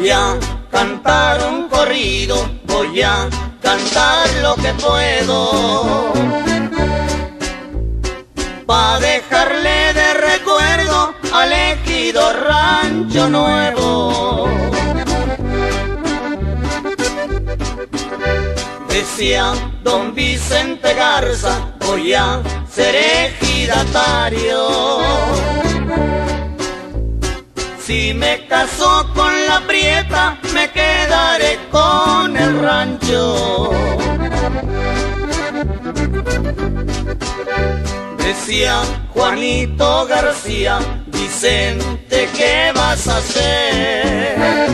Voy a cantar un corrido, voy a cantar lo que puedo. Pa' dejarle de recuerdo al ejido rancho nuevo. Decía don Vicente Garza, voy a ser ejidatario si me caso con la prieta, me quedaré con el rancho. Decía Juanito García, Vicente, ¿qué vas a hacer?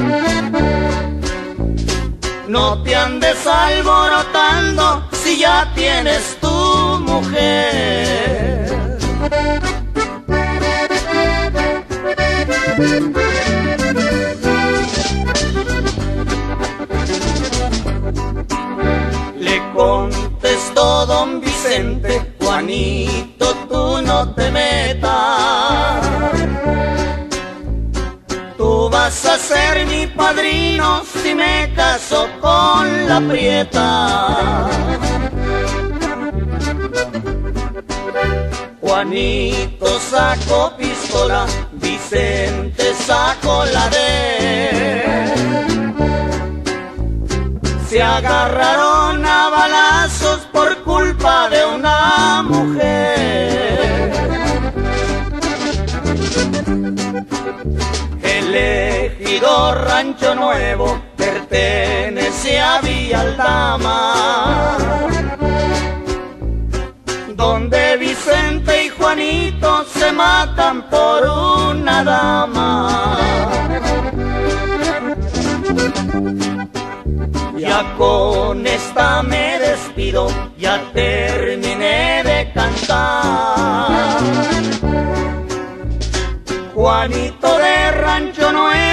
No te andes alborotando si ya tienes tu Le contestó don Vicente, Juanito, tú no te metas. Tú vas a ser mi padrino si me caso con la prieta. Juanito sacó pistola, Vicente sacó la él. Se agarraron a balazos por culpa de una mujer. El ejido Rancho Nuevo pertenece a Villaldama, donde Vicente y Juanito se matan por una dama. Ya con esta me despido, ya terminé de cantar. Juanito de Rancho Nuevo